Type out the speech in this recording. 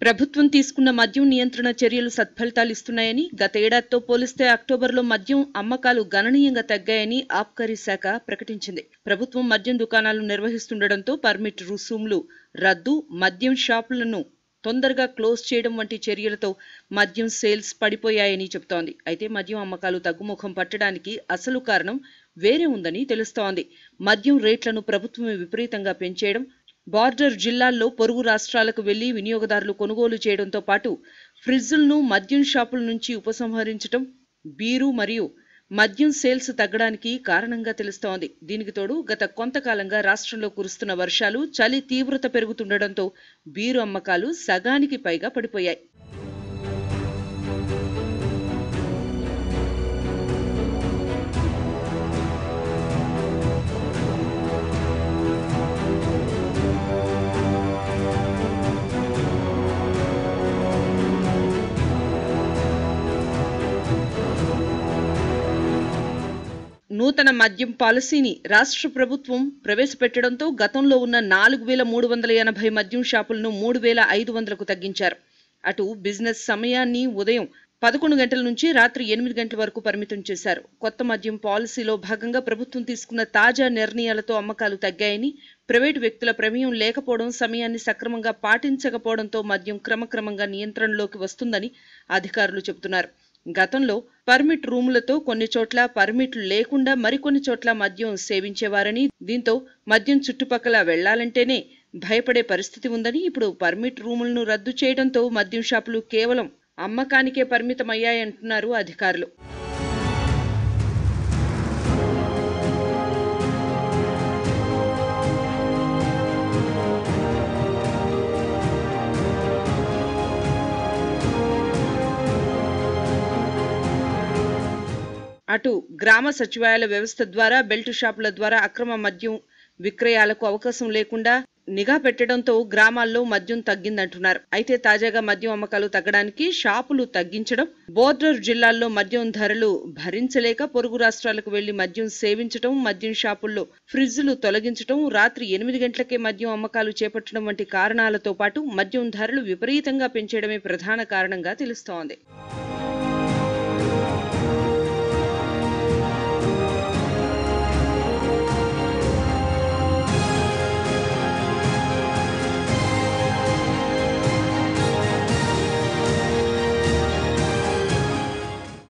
ప్రభుత్వం తీసుకున్న మద్యం నియంత్రణ చర్యలు సత్ఫలితాలు ఇస్తున్నాయని గత ఏడాదితో పోలిస్తే అక్టోబర్లో మద్యం అమ్మకాలు గణనీయంగా తగ్గాయని ఆబ్కారీ శాఖ ప్రకటించింది. ప్రభుత్వం మద్యం దుకాణాలు నిర్వహిస్తుండటంతో పర్మిట్ రుసుములు రద్దు మద్యం షాపులను తొందరగా క్లోజ్ చేయడం వంటి చర్యలతో మద్యం సేల్స్ పడిపోయాయని చెబుతోంది. అయితే మద్యం అమ్మకాలు తగ్గుముఖం పట్టడానికి అసలు కారణం వేరే ఉందని తెలుస్తోంది. మద్యం రేట్లను ప్రభుత్వమే విపరీతంగా పెంచేయడం బార్డర్ జిల్లాల్లో పొరుగు రాష్ట్రాలకు వెళ్ళి వినియోగదారులు కొనుగోలు చేయడంతో పాటు ఫ్రిడ్జులను మద్యం షాపుల నుంచి ఉపసంహరించడం బీరు మరియు మద్యం సేల్స్ తగ్గడానికి కారణంగా తెలుస్తోంది. దీనికి తోడు గత కొంతకాలంగా రాష్ట్రంలో కురుస్తున్న వర్షాలు చలి తీవ్రత పెరుగుతుండటంతో బీరు అమ్మకాలు సగానికి పైగా పడిపోయాయి. నూతన మద్యం పాలసీని రాష్ట్ర ప్రభుత్వం ప్రవేశపెట్టడంతో గతంలో ఉన్న నాలుగు వేల మూడు వందల ఎనభై మద్యం షాపులను మూడు వేల ఐదు వందలకు తగ్గించారు. అటు బిజినెస్ సమయాన్ని ఉదయం పదకొండు గంటల నుంచి రాత్రి ఎనిమిది గంటల వరకు పరిమితం చేశారు. కొత్త మద్యం పాలసీలో భాగంగా ప్రభుత్వం తీసుకున్న తాజా నిర్ణయాలతో అమ్మకాలు తగ్గాయని ప్రైవేటు వ్యక్తుల ప్రమేయం లేకపోవడం సమయాన్ని సక్రమంగా పాటించకపోవడంతో మద్యం క్రమక్రమంగా నియంత్రణలోకి వస్తుందని అధికారులు చెబుతున్నారు. గతంలో పర్మిట్ రూములతో కొన్ని చోట్ల పర్మిట్లు లేకుండా మరికొన్ని చోట్ల మద్యం సేవించేవారని దీంతో మద్యం చుట్టుపక్కల వెళ్ళాలంటేనే భయపడే పరిస్థితి ఉందని ఇప్పుడు పర్మిట్ రూములను రద్దు చేయడంతో మద్యం షాపులు కేవలం అమ్మకానికే పరిమితమయ్యాయంటున్నారు అధికారులు. అటు గ్రామ సచివాలయ వ్యవస్థ ద్వారా బెల్ట్ షాపుల ద్వారా అక్రమ మద్యం విక్రయాలకు అవకాశం లేకుండా నిఘా పెట్టడంతో గ్రామాల్లో మద్యం తగ్గిందంటున్నారు. అయితే తాజాగా మద్యం అమ్మకాలు తగ్గడానికి షాపులు తగ్గించడం బోర్డర్ జిల్లాల్లో మద్యం ధరలు భరించలేక పొరుగు రాష్ట్రాలకు వెళ్ళి మద్యం సేవించడం మద్యం షాపుల్లో ఫ్రిడ్జ్లు తొలగించడం రాత్రి ఎనిమిది గంటలకే మద్యం అమ్మకాలు చేపట్టడం వంటి కారణాలతో పాటు మద్యం ధరలు విపరీతంగా పెంచేయడమే ప్రధాన కారణంగా తెలుస్తోంది.